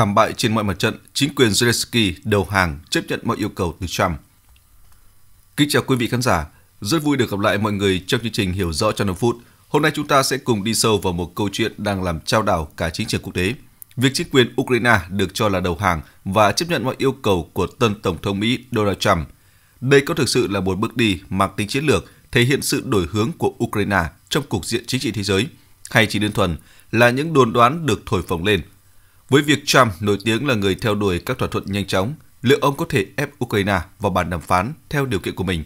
thảm bại trên mọi mặt trận, chính quyền Zelensky đầu hàng chấp nhận mọi yêu cầu từ Trump. Kính chào quý vị khán giả, rất vui được gặp lại mọi người trong chương trình Hiểu rõ trong 5 phút. Hôm nay chúng ta sẽ cùng đi sâu vào một câu chuyện đang làm trao đảo cả chính trường quốc tế. Việc chính quyền Ukraine được cho là đầu hàng và chấp nhận mọi yêu cầu của tân Tổng thống Mỹ Donald Trump. Đây có thực sự là một bước đi mang tính chiến lược, thể hiện sự đổi hướng của Ukraine trong cục diện chính trị thế giới, hay chỉ đơn thuần là những đồn đoán được thổi phồng lên. Với việc Trump nổi tiếng là người theo đuổi các thỏa thuận nhanh chóng, liệu ông có thể ép Ukraine vào bàn đàm phán theo điều kiện của mình?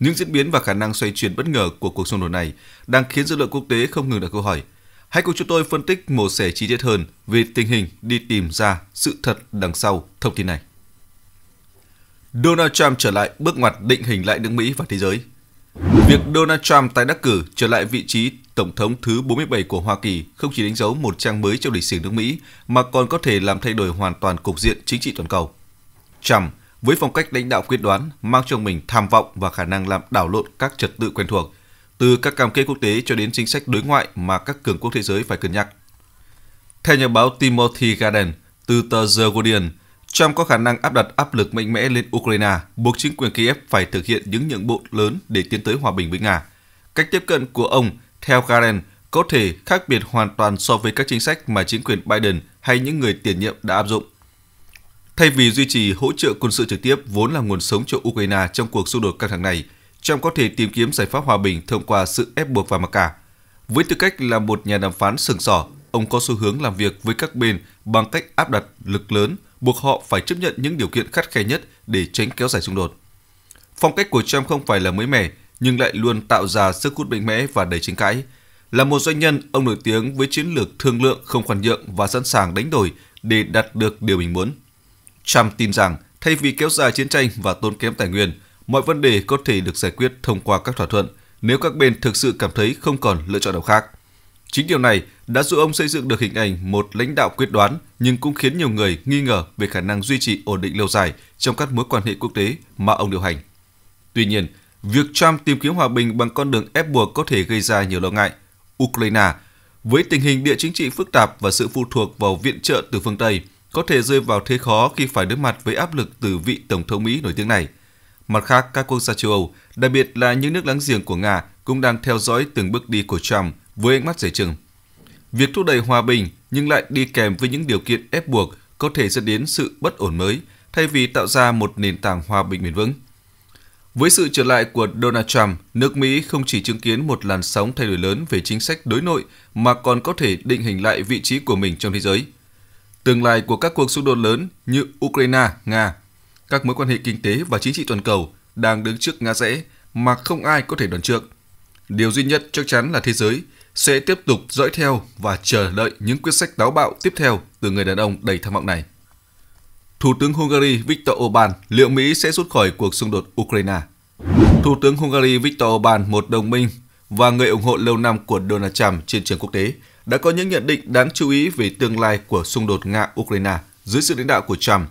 Những diễn biến và khả năng xoay chuyển bất ngờ của cuộc xung đột này đang khiến dư luận quốc tế không ngừng đặt câu hỏi. Hãy cùng chúng tôi phân tích mổ xẻ chi tiết hơn về tình hình đi tìm ra sự thật đằng sau thông tin này. Donald Trump trở lại bước ngoặt định hình lại nước Mỹ và thế giới. Việc Donald Trump tái đắc cử trở lại vị trí Tổng thống thứ 47 của Hoa Kỳ không chỉ đánh dấu một trang mới trong lịch sử nước Mỹ mà còn có thể làm thay đổi hoàn toàn cục diện chính trị toàn cầu. Trump với phong cách lãnh đạo quyết đoán mang trong mình tham vọng và khả năng làm đảo lộn các trật tự quen thuộc, từ các cam kết quốc tế cho đến chính sách đối ngoại mà các cường quốc thế giới phải cân nhắc. Theo nhà báo Timothy Garden từ tờ The Guardian, Trump có khả năng áp đặt áp lực mạnh mẽ lên Ukraine, buộc chính quyền Kiev phải thực hiện những nhượng bộ lớn để tiến tới hòa bình với Nga. Cách tiếp cận của ông, theo Karen, có thể khác biệt hoàn toàn so với các chính sách mà chính quyền Biden hay những người tiền nhiệm đã áp dụng. Thay vì duy trì hỗ trợ quân sự trực tiếp vốn là nguồn sống cho Ukraine trong cuộc xung đột căng thẳng này, Trump có thể tìm kiếm giải pháp hòa bình thông qua sự ép buộc và mặc cả. Với tư cách là một nhà đàm phán sừng sỏ, ông có xu hướng làm việc với các bên bằng cách áp đặt lực lớn buộc họ phải chấp nhận những điều kiện khắt khe nhất để tránh kéo dài xung đột. Phong cách của Trump không phải là mới mẻ, nhưng lại luôn tạo ra sức hút mạnh mẽ và đầy tranh cãi. Là một doanh nhân, ông nổi tiếng với chiến lược thương lượng không khoan nhượng và sẵn sàng đánh đổi để đạt được điều mình muốn. Trump tin rằng thay vì kéo dài chiến tranh và tốn kém tài nguyên, mọi vấn đề có thể được giải quyết thông qua các thỏa thuận nếu các bên thực sự cảm thấy không còn lựa chọn nào khác. Chính điều này đã giúp ông xây dựng được hình ảnh một lãnh đạo quyết đoán nhưng cũng khiến nhiều người nghi ngờ về khả năng duy trì ổn định lâu dài trong các mối quan hệ quốc tế mà ông điều hành. Tuy nhiên, việc Trump tìm kiếm hòa bình bằng con đường ép buộc có thể gây ra nhiều lo ngại. Ukraine, với tình hình địa chính trị phức tạp và sự phụ thuộc vào viện trợ từ phương Tây, có thể rơi vào thế khó khi phải đối mặt với áp lực từ vị Tổng thống Mỹ nổi tiếng này. Mặt khác, các quốc gia châu Âu, đặc biệt là những nước láng giềng của Nga, cũng đang theo dõi từng bước đi của Trump với ánh mắt dè chừng. Việc thúc đẩy hòa bình nhưng lại đi kèm với những điều kiện ép buộc có thể dẫn đến sự bất ổn mới thay vì tạo ra một nền tảng hòa bình bền vững. Với sự trở lại của Donald Trump, nước Mỹ không chỉ chứng kiến một làn sóng thay đổi lớn về chính sách đối nội mà còn có thể định hình lại vị trí của mình trong thế giới. Tương lai của các cuộc xung đột lớn như Ukraine, Nga, các mối quan hệ kinh tế và chính trị toàn cầu đang đứng trước ngã rẽ mà không ai có thể đoán trước. Điều duy nhất chắc chắn là thế giới sẽ tiếp tục dõi theo và chờ đợi những quyết sách táo bạo tiếp theo từ người đàn ông đầy tham vọng này. Thủ tướng Hungary Viktor Orbán liệu Mỹ sẽ rút khỏi cuộc xung đột Ukraine? Thủ tướng Hungary Viktor Orbán, một đồng minh và người ủng hộ lâu năm của Donald Trump trên trường quốc tế, đã có những nhận định đáng chú ý về tương lai của xung đột Nga-Ukraine dưới sự lãnh đạo của Trump.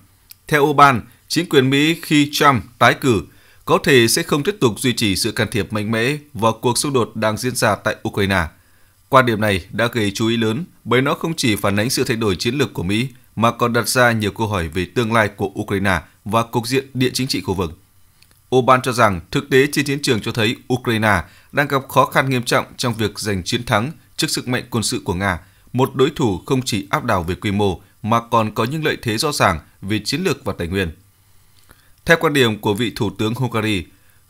Theo Orbán, chính quyền Mỹ khi Trump tái cử có thể sẽ không tiếp tục duy trì sự can thiệp mạnh mẽ vào cuộc xung đột đang diễn ra tại Ukraine. Quan điểm này đã gây chú ý lớn bởi nó không chỉ phản ánh sự thay đổi chiến lược của Mỹ mà còn đặt ra nhiều câu hỏi về tương lai của Ukraine và cục diện địa chính trị khu vực. Oban cho rằng thực tế trên chiến trường cho thấy Ukraine đang gặp khó khăn nghiêm trọng trong việc giành chiến thắng trước sức mạnh quân sự của Nga, một đối thủ không chỉ áp đảo về quy mô mà còn có những lợi thế rõ ràng về chiến lược và tài nguyên. Theo quan điểm của vị Thủ tướng Hungary,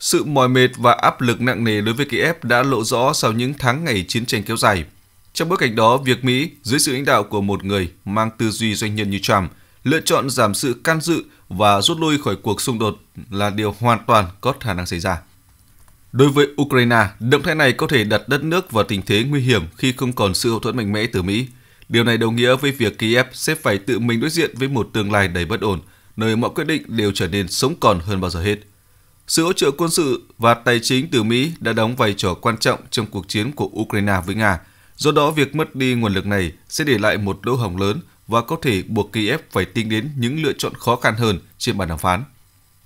sự mỏi mệt và áp lực nặng nề đối với Kiev đã lộ rõ sau những tháng ngày chiến tranh kéo dài. Trong bối cảnh đó, việc Mỹ, dưới sự lãnh đạo của một người mang tư duy doanh nhân như Trump, lựa chọn giảm sự can dự và rút lui khỏi cuộc xung đột là điều hoàn toàn có khả năng xảy ra. Đối với Ukraine, động thái này có thể đặt đất nước vào tình thế nguy hiểm khi không còn sự hậu thuẫn mạnh mẽ từ Mỹ. Điều này đồng nghĩa với việc Kiev sẽ phải tự mình đối diện với một tương lai đầy bất ổn, nơi mọi quyết định đều trở nên sống còn hơn bao giờ hết. Sự hỗ trợ quân sự và tài chính từ Mỹ đã đóng vai trò quan trọng trong cuộc chiến của Ukraine với Nga. Do đó, việc mất đi nguồn lực này sẽ để lại một lỗ hổng lớn và có thể buộc Kiev phải tính đến những lựa chọn khó khăn hơn trên bàn đàm phán.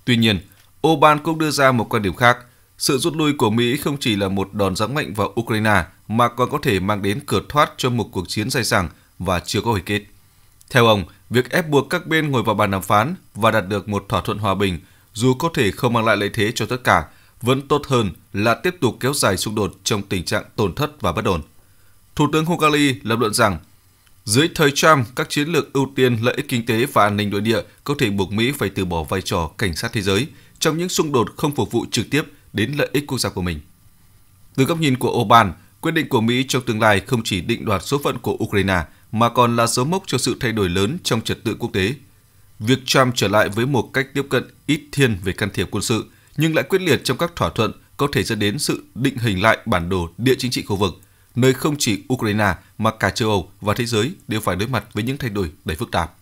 Tuy nhiên, Oban cũng đưa ra một quan điểm khác. Sự rút lui của Mỹ không chỉ là một đòn giáng mạnh vào Ukraine mà còn có thể mang đến cửa thoát cho một cuộc chiến dài dẳng và chưa có hồi kết. Theo ông, việc ép buộc các bên ngồi vào bàn đàm phán và đạt được một thỏa thuận hòa bình dù có thể không mang lại lợi thế cho tất cả, vẫn tốt hơn là tiếp tục kéo dài xung đột trong tình trạng tổn thất và bất ổn. Thủ tướng Hungary lập luận rằng, dưới thời Trump, các chiến lược ưu tiên lợi ích kinh tế và an ninh nội địa có thể buộc Mỹ phải từ bỏ vai trò cảnh sát thế giới trong những xung đột không phục vụ trực tiếp đến lợi ích quốc gia của mình. Từ góc nhìn của Orbán, quyết định của Mỹ trong tương lai không chỉ định đoạt số phận của Ukraine mà còn là dấu mốc cho sự thay đổi lớn trong trật tự quốc tế. Việc Trump trở lại với một cách tiếp cận ít thiên về can thiệp quân sự nhưng lại quyết liệt trong các thỏa thuận có thể dẫn đến sự định hình lại bản đồ địa chính trị khu vực, nơi không chỉ Ukraine mà cả châu Âu và thế giới đều phải đối mặt với những thay đổi đầy phức tạp.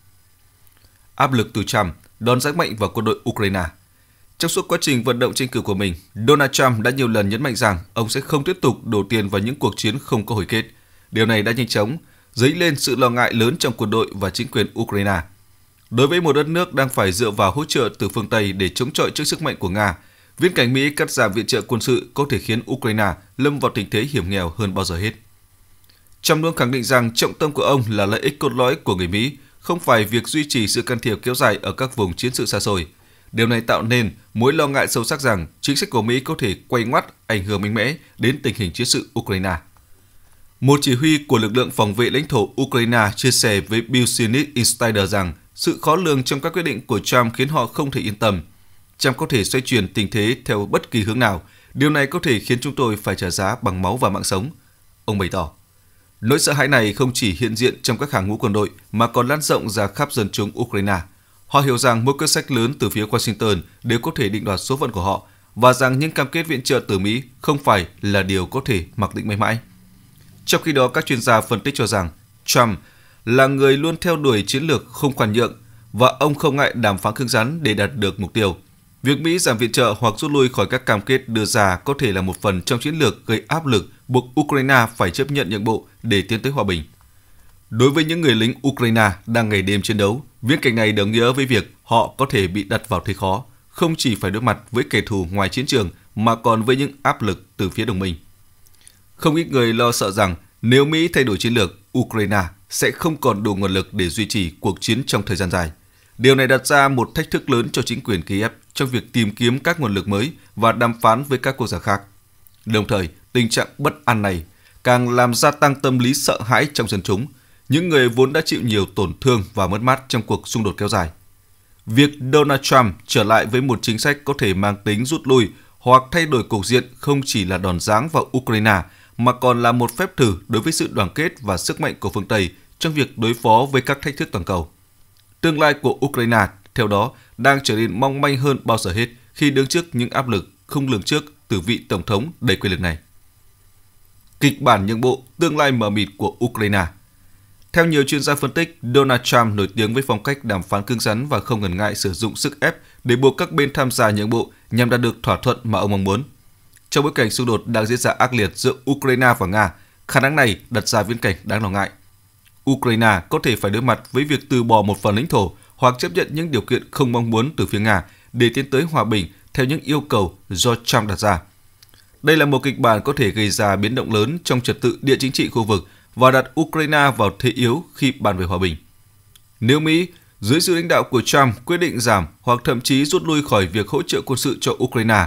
Áp lực từ Trump đòn ráng mạnh vào quân đội Ukraine – trong suốt quá trình vận động tranh cử của mình, Donald Trump đã nhiều lần nhấn mạnh rằng ông sẽ không tiếp tục đổ tiền vào những cuộc chiến không có hồi kết. Điều này đã nhanh chóng dấy lên sự lo ngại lớn trong quân đội và chính quyền Ukraine. Đối với một đất nước đang phải dựa vào hỗ trợ từ phương Tây để chống chọi trước sức mạnh của Nga, viễn cảnh Mỹ cắt giảm viện trợ quân sự có thể khiến Ukraine lâm vào tình thế hiểm nghèo hơn bao giờ hết. Trump luôn khẳng định rằng trọng tâm của ông là lợi ích cốt lõi của người Mỹ, không phải việc duy trì sự can thiệp kéo dài ở các vùng chiến sự xa xôi – Điều này tạo nên mối lo ngại sâu sắc rằng chính sách của Mỹ có thể quay ngoắt ảnh hưởng mạnh mẽ đến tình hình chiến sự Ukraine. Một chỉ huy của lực lượng phòng vệ lãnh thổ Ukraine chia sẻ với Business Insider rằng sự khó lường trong các quyết định của Trump khiến họ không thể yên tâm. Trump có thể xoay chuyển tình thế theo bất kỳ hướng nào. Điều này có thể khiến chúng tôi phải trả giá bằng máu và mạng sống. Ông bày tỏ. Nỗi sợ hãi này không chỉ hiện diện trong các hàng ngũ quân đội mà còn lan rộng ra khắp dân chúng Ukraine – Họ hiểu rằng mỗi quyết sách lớn từ phía Washington đều có thể định đoạt số phận của họ và rằng những cam kết viện trợ từ Mỹ không phải là điều có thể mặc định mãi mãi. Trong khi đó, các chuyên gia phân tích cho rằng Trump là người luôn theo đuổi chiến lược không khoan nhượng và ông không ngại đàm phán cứng rắn để đạt được mục tiêu. Việc Mỹ giảm viện trợ hoặc rút lui khỏi các cam kết đưa ra có thể là một phần trong chiến lược gây áp lực buộc Ukraine phải chấp nhận nhượng bộ để tiến tới hòa bình. Đối với những người lính Ukraine đang ngày đêm chiến đấu, viễn cảnh này đồng nghĩa với việc họ có thể bị đặt vào thế khó, không chỉ phải đối mặt với kẻ thù ngoài chiến trường mà còn với những áp lực từ phía đồng minh. Không ít người lo sợ rằng nếu Mỹ thay đổi chiến lược, Ukraine sẽ không còn đủ nguồn lực để duy trì cuộc chiến trong thời gian dài. Điều này đặt ra một thách thức lớn cho chính quyền Kiev trong việc tìm kiếm các nguồn lực mới và đàm phán với các quốc gia khác. Đồng thời, tình trạng bất an này càng làm gia tăng tâm lý sợ hãi trong dân chúng, những người vốn đã chịu nhiều tổn thương và mất mát trong cuộc xung đột kéo dài. Việc Donald Trump trở lại với một chính sách có thể mang tính rút lui hoặc thay đổi cục diện không chỉ là đòn giáng vào Ukraine mà còn là một phép thử đối với sự đoàn kết và sức mạnh của phương Tây trong việc đối phó với các thách thức toàn cầu. Tương lai của Ukraine, theo đó, đang trở nên mong manh hơn bao giờ hết khi đứng trước những áp lực không lường trước từ vị Tổng thống đầy quyền lực này. Kịch bản nhượng bộ tương lai mờ mịt của Ukraine theo nhiều chuyên gia phân tích, Donald Trump nổi tiếng với phong cách đàm phán cứng rắn và không ngần ngại sử dụng sức ép để buộc các bên tham gia nhượng bộ nhằm đạt được thỏa thuận mà ông mong muốn. Trong bối cảnh xung đột đang diễn ra ác liệt giữa Ukraine và Nga, khả năng này đặt ra viễn cảnh đáng lo ngại. Ukraine có thể phải đối mặt với việc từ bỏ một phần lãnh thổ hoặc chấp nhận những điều kiện không mong muốn từ phía Nga để tiến tới hòa bình theo những yêu cầu do Trump đặt ra. Đây là một kịch bản có thể gây ra biến động lớn trong trật tự địa chính trị khu vực và đặt Ukraine vào thế yếu khi bàn về hòa bình. Nếu Mỹ, dưới sự lãnh đạo của Trump quyết định giảm hoặc thậm chí rút lui khỏi việc hỗ trợ quân sự cho Ukraine,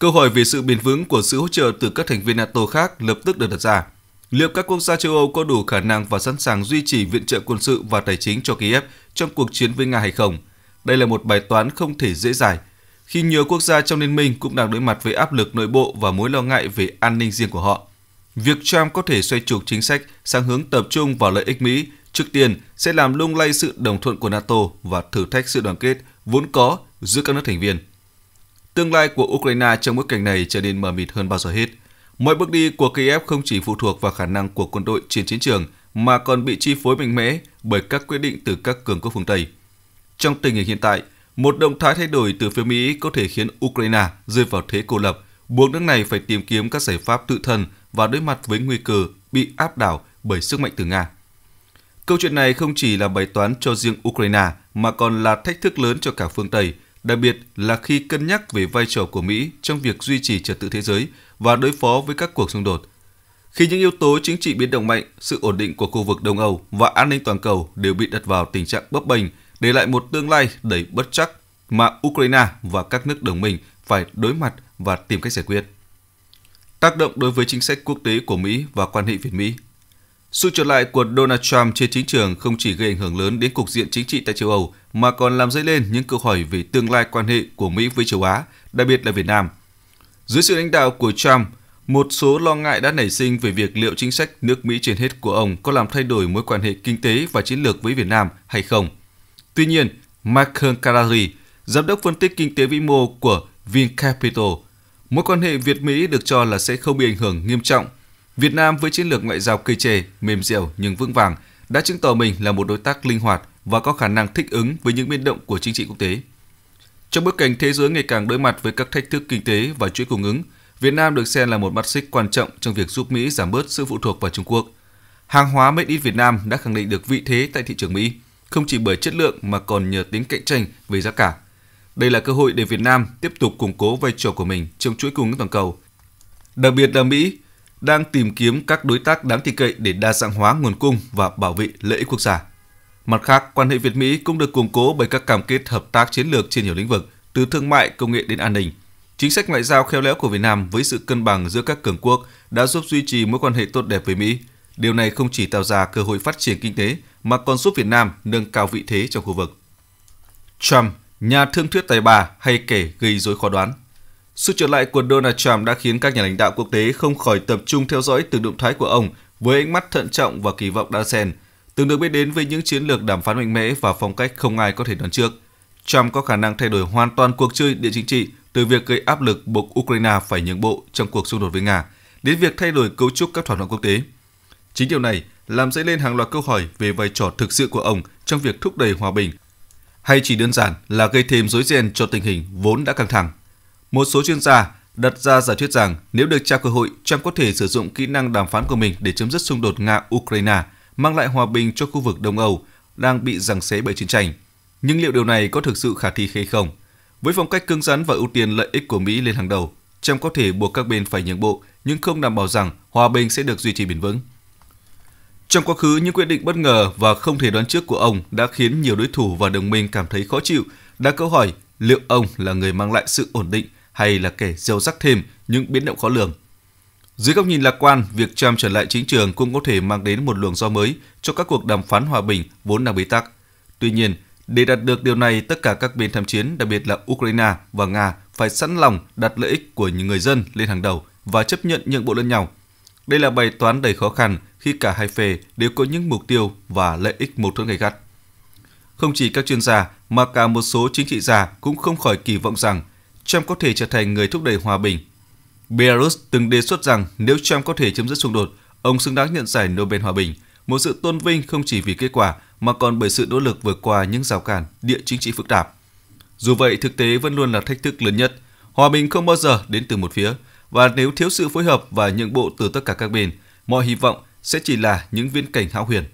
câu hỏi về sự bền vững của sự hỗ trợ từ các thành viên NATO khác lập tức được đặt ra. Liệu các quốc gia châu Âu có đủ khả năng và sẵn sàng duy trì viện trợ quân sự và tài chính cho Kiev trong cuộc chiến với Nga hay không? Đây là một bài toán không thể dễ giải, khi nhiều quốc gia trong liên minh cũng đang đối mặt với áp lực nội bộ và mối lo ngại về an ninh riêng của họ. Việc Trump có thể xoay trục chính sách sang hướng tập trung vào lợi ích Mỹ trước tiên sẽ làm lung lay sự đồng thuận của NATO và thử thách sự đoàn kết vốn có giữa các nước thành viên. Tương lai của Ukraine trong bối cảnh này trở nên mờ mịt hơn bao giờ hết. Mọi bước đi của Kiev không chỉ phụ thuộc vào khả năng của quân đội trên chiến trường mà còn bị chi phối mạnh mẽ bởi các quyết định từ các cường quốc phương Tây. Trong tình hình hiện tại, một động thái thay đổi từ phía Mỹ có thể khiến Ukraine rơi vào thế cô lập, buộc nước này phải tìm kiếm các giải pháp tự thân và đối mặt với nguy cơ bị áp đảo bởi sức mạnh từ Nga. Câu chuyện này không chỉ là bài toán cho riêng Ukraine mà còn là thách thức lớn cho cả phương Tây, đặc biệt là khi cân nhắc về vai trò của Mỹ trong việc duy trì trật tự thế giới và đối phó với các cuộc xung đột. Khi những yếu tố chính trị biến động mạnh, sự ổn định của khu vực Đông Âu và an ninh toàn cầu đều bị đặt vào tình trạng bấp bênh, để lại một tương lai đầy bất chắc mà Ukraine và các nước đồng minh phải đối mặt và tìm cách giải quyết. Tác động đối với chính sách quốc tế của Mỹ và quan hệ Việt-Mỹ sự trở lại của Donald Trump trên chính trường không chỉ gây ảnh hưởng lớn đến cục diện chính trị tại châu Âu, mà còn làm dấy lên những câu hỏi về tương lai quan hệ của Mỹ với châu Á, đặc biệt là Việt Nam. Dưới sự lãnh đạo của Trump, một số lo ngại đã nảy sinh về việc liệu chính sách nước Mỹ trên hết của ông có làm thay đổi mối quan hệ kinh tế và chiến lược với Việt Nam hay không. Tuy nhiên, Michael Carari, giám đốc phân tích kinh tế vĩ mô của VinCapital, mối quan hệ Việt-Mỹ được cho là sẽ không bị ảnh hưởng nghiêm trọng Việt Nam với chiến lược ngoại giao cây trề, mềm dẻo nhưng vững vàng đã chứng tỏ mình là một đối tác linh hoạt và có khả năng thích ứng với những biến động của chính trị quốc tế. Trong bối cảnh thế giới ngày càng đối mặt với các thách thức kinh tế và chuỗi cung ứng, Việt Nam được xem là một mắt xích quan trọng trong việc giúp Mỹ giảm bớt sự phụ thuộc vào Trung Quốc. Hàng hóa made in Việt Nam đã khẳng định được vị thế tại thị trường Mỹ, không chỉ bởi chất lượng mà còn nhờ tính cạnh tranh về giá cả. Đây là cơ hội để Việt Nam tiếp tục củng cố vai trò của mình trong chuỗi cung ứng toàn cầu. Đặc biệt là Mỹ đang tìm kiếm các đối tác đáng tin cậy để đa dạng hóa nguồn cung và bảo vệ lợi ích quốc gia. Mặt khác, quan hệ Việt-Mỹ cũng được củng cố bởi các cam kết hợp tác chiến lược trên nhiều lĩnh vực, từ thương mại, công nghệ đến an ninh. Chính sách ngoại giao khéo léo của Việt Nam với sự cân bằng giữa các cường quốc đã giúp duy trì mối quan hệ tốt đẹp với Mỹ. Điều này không chỉ tạo ra cơ hội phát triển kinh tế mà còn giúp Việt Nam nâng cao vị thế trong khu vực. Trump, nhà thương thuyết tài ba hay kẻ gây rối khó đoán sự trở lại của Donald Trump đã khiến các nhà lãnh đạo quốc tế không khỏi tập trung theo dõi từng động thái của ông với ánh mắt thận trọng và kỳ vọng đa xen, từng được biết đến với những chiến lược đàm phán mạnh mẽ và phong cách không ai có thể đoán trước. Trump có khả năng thay đổi hoàn toàn cuộc chơi địa chính trị từ việc gây áp lực buộc Ukraine phải nhượng bộ trong cuộc xung đột với Nga đến việc thay đổi cấu trúc các thỏa thuận quốc tế. Chính điều này làm dấy lên hàng loạt câu hỏi về vai trò thực sự của ông trong việc thúc đẩy hòa bình hay chỉ đơn giản là gây thêm rối ren cho tình hình vốn đã căng thẳng. Một số chuyên gia đặt ra giả thuyết rằng nếu được trao cơ hội, Trump có thể sử dụng kỹ năng đàm phán của mình để chấm dứt xung đột Nga-Ukraine, mang lại hòa bình cho khu vực Đông Âu đang bị giằng xé bởi chiến tranh. Nhưng liệu điều này có thực sự khả thi hay không? Với phong cách cứng rắn và ưu tiên lợi ích của Mỹ lên hàng đầu, Trump có thể buộc các bên phải nhượng bộ nhưng không đảm bảo rằng hòa bình sẽ được duy trì bền vững. Trong quá khứ, những quyết định bất ngờ và không thể đoán trước của ông đã khiến nhiều đối thủ và đồng minh cảm thấy khó chịu, đã câu hỏi liệu ông là người mang lại sự ổn định hay là kẻ gieo rắc thêm những biến động khó lường. Dưới góc nhìn lạc quan, việc Trump trở lại chính trường cũng có thể mang đến một luồng gió mới cho các cuộc đàm phán hòa bình vốn đang bế tắc. Tuy nhiên, để đạt được điều này, tất cả các bên tham chiến, đặc biệt là Ukraine và Nga, phải sẵn lòng đặt lợi ích của những người dân lên hàng đầu và chấp nhận nhượng bộ lẫn nhau. Đây là bài toán đầy khó khăn khi cả hai phe đều có những mục tiêu và lợi ích mâu thuẫn gay gắt. Không chỉ các chuyên gia mà cả một số chính trị gia cũng không khỏi kỳ vọng rằng Trump có thể trở thành người thúc đẩy hòa bình. Belarus từng đề xuất rằng nếu Trump có thể chấm dứt xung đột, ông xứng đáng nhận giải Nobel Hòa bình, một sự tôn vinh không chỉ vì kết quả mà còn bởi sự nỗ lực vượt qua những rào cản địa chính trị phức tạp. Dù vậy, thực tế vẫn luôn là thách thức lớn nhất. Hòa bình không bao giờ đến từ một phía, và nếu thiếu sự phối hợp và nhượng bộ từ tất cả các bên, mọi hy vọng sẽ chỉ là những viễn cảnh hão huyền.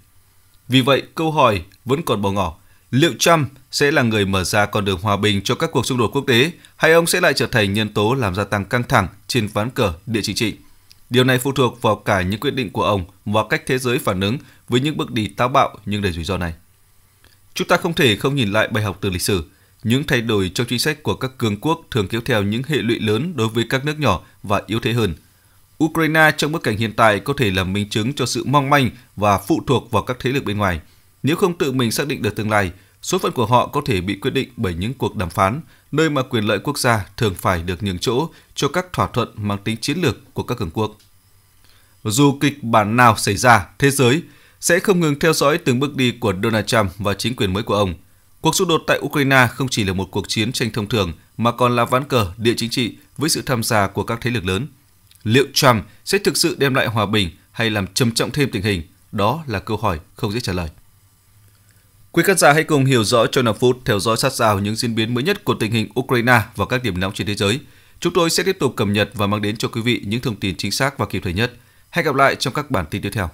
Vì vậy, câu hỏi vẫn còn bỏ ngỏ Liệu Trump sẽ là người mở ra con đường hòa bình cho các cuộc xung đột quốc tế, hay ông sẽ lại trở thành nhân tố làm gia tăng căng thẳng trên ván cờ địa chính trị? Điều này phụ thuộc vào cả những quyết định của ông và cách thế giới phản ứng với những bước đi táo bạo nhưng đầy rủi ro này. Chúng ta không thể không nhìn lại bài học từ lịch sử. Những thay đổi trong chính sách của các cường quốc thường kéo theo những hệ lụy lớn đối với các nước nhỏ và yếu thế hơn. Ukraine trong bối cảnh hiện tại có thể là minh chứng cho sự mong manh và phụ thuộc vào các thế lực bên ngoài – nếu không tự mình xác định được tương lai, số phận của họ có thể bị quyết định bởi những cuộc đàm phán, nơi mà quyền lợi quốc gia thường phải được nhường chỗ cho các thỏa thuận mang tính chiến lược của các cường quốc. Dù kịch bản nào xảy ra, thế giới sẽ không ngừng theo dõi từng bước đi của Donald Trump và chính quyền mới của ông. Cuộc xung đột tại Ukraine không chỉ là một cuộc chiến tranh thông thường mà còn là ván cờ địa chính trị với sự tham gia của các thế lực lớn. Liệu Trump sẽ thực sự đem lại hòa bình hay làm trầm trọng thêm tình hình? Đó là câu hỏi không dễ trả lời. Quý khán giả hãy cùng hiểu rõ cho 5 phút theo dõi sát sao những diễn biến mới nhất của tình hình Ukraine và các điểm nóng trên thế giới. Chúng tôi sẽ tiếp tục cập nhật và mang đến cho quý vị những thông tin chính xác và kịp thời nhất. Hẹn gặp lại trong các bản tin tiếp theo.